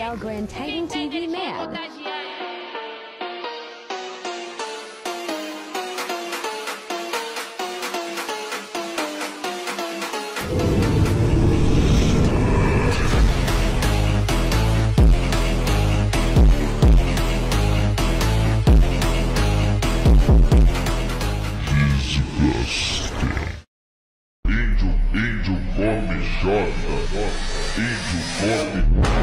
Grand Titan TV man. Índio, índio come jota, índio come「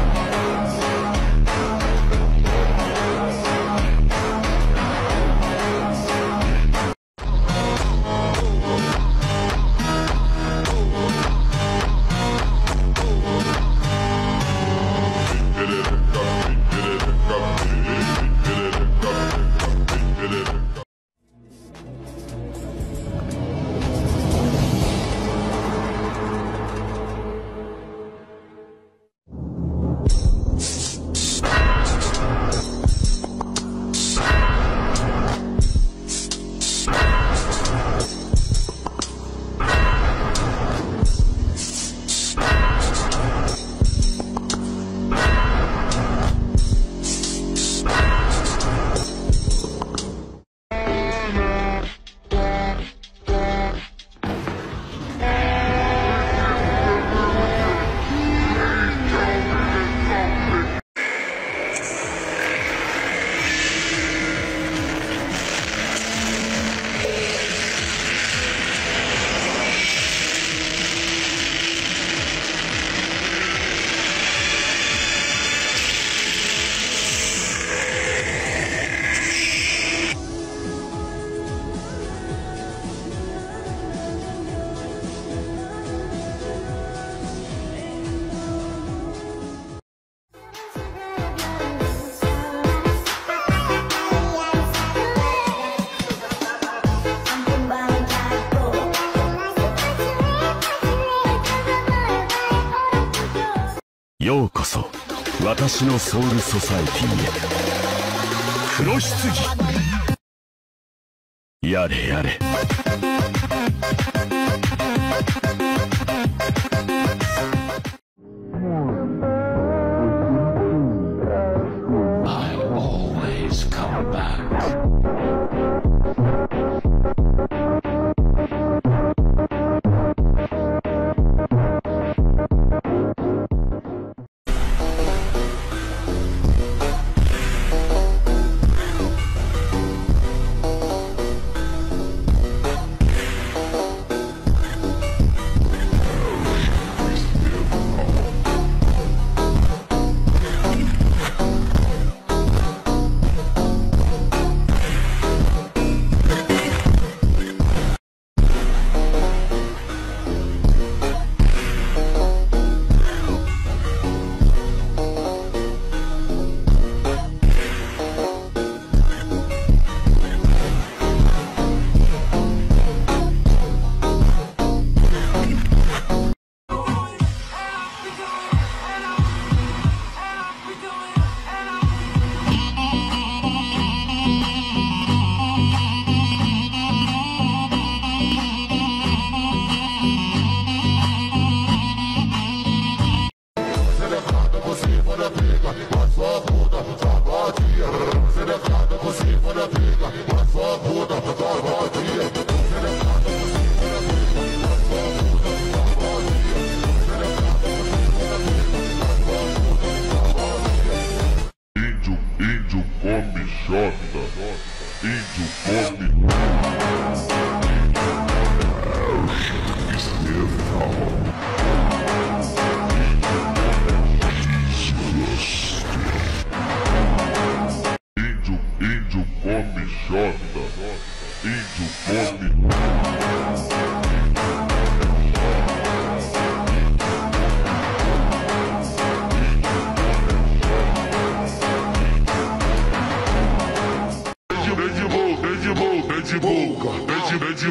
私のソウルソサエティへ」「黒羊」やれやれ「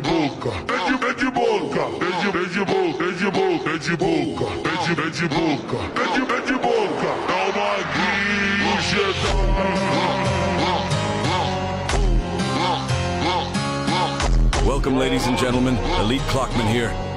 boca, boca, boca, boca, boca, boca, boca, uma guincheta. Welcome, ladies and gentlemen. Elite Clockman here.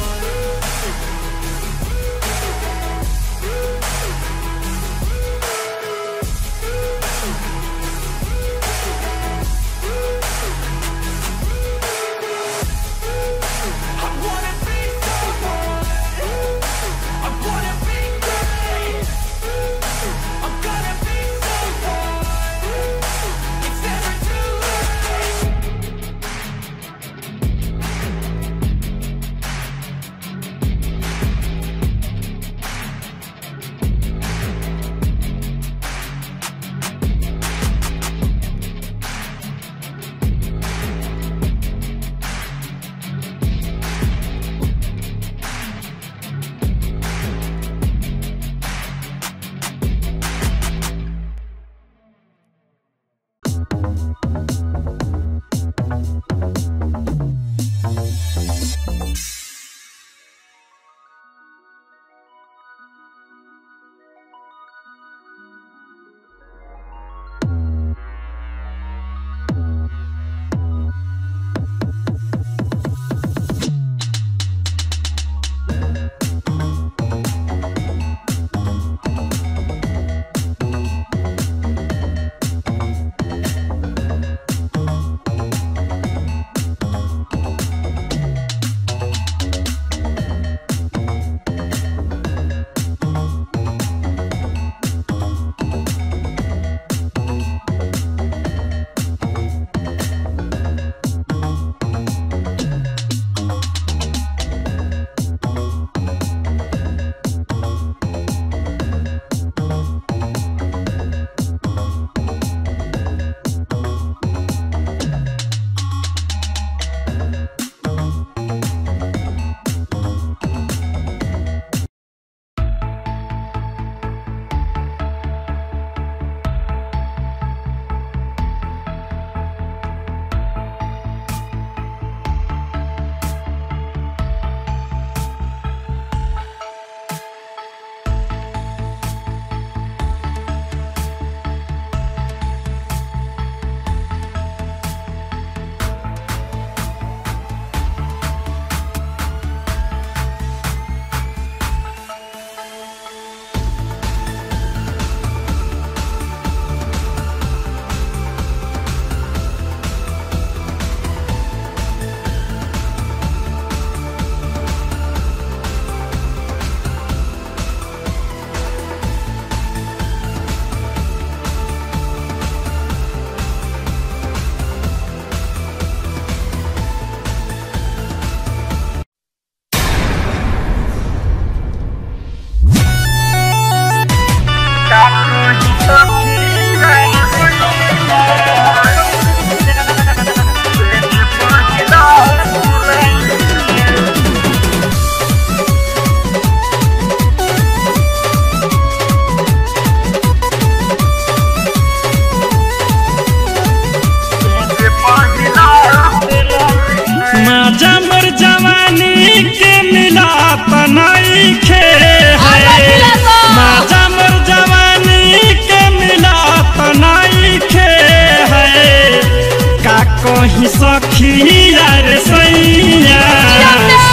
खीरा रसैया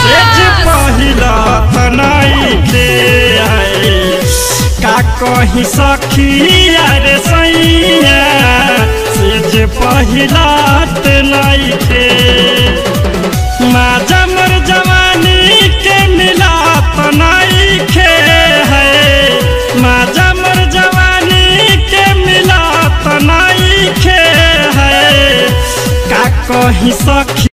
सेठ पहिला थनाई के आए का कही सखिया सैया? से पहिला तनाई थे कहीं सखी